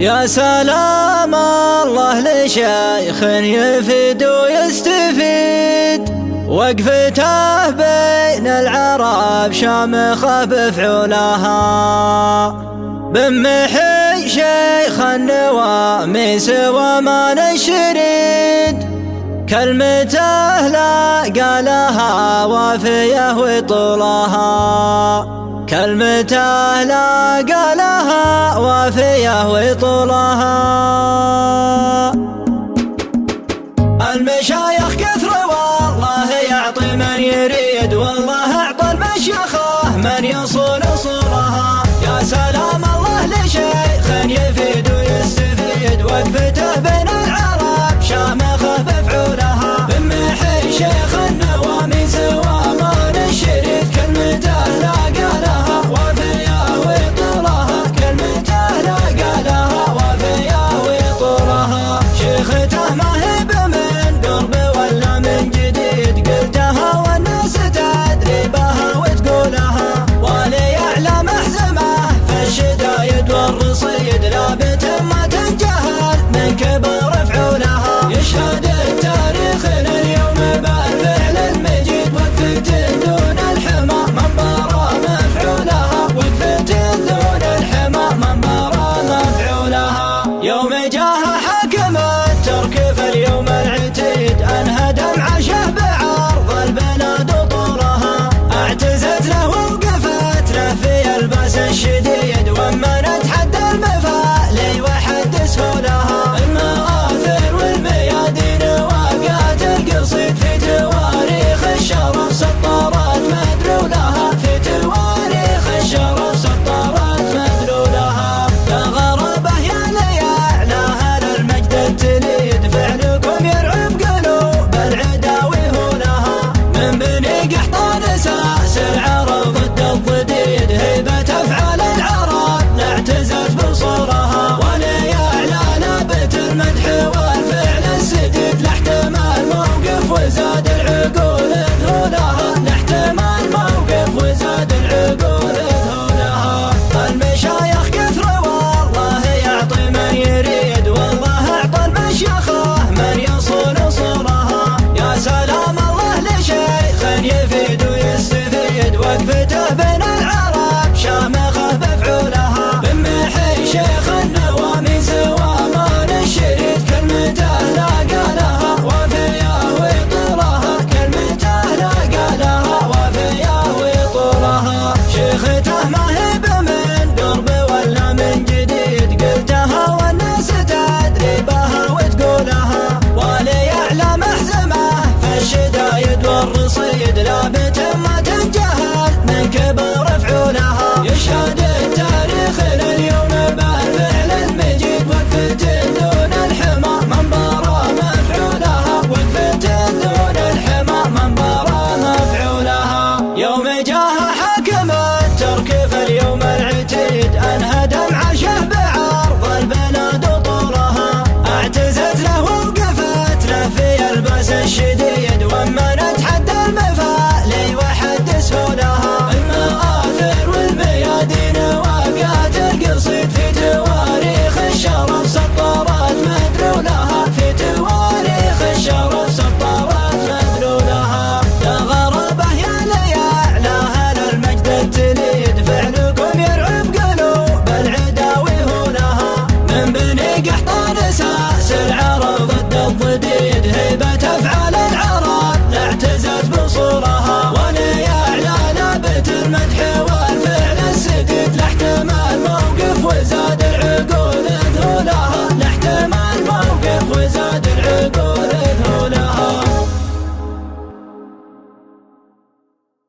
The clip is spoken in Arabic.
يا سلام الله لشيخ يفيد ويستفيد. وقفته بين العرب شامخه بفعولها بمحي شيخ النواميس ومان الشريد كلمته لا قالها وافيه وطولها كلمته لا قالها وافية وطولها المشايخ كثر والله يعطي من يريد والله أعطى المشيخة من يصول love.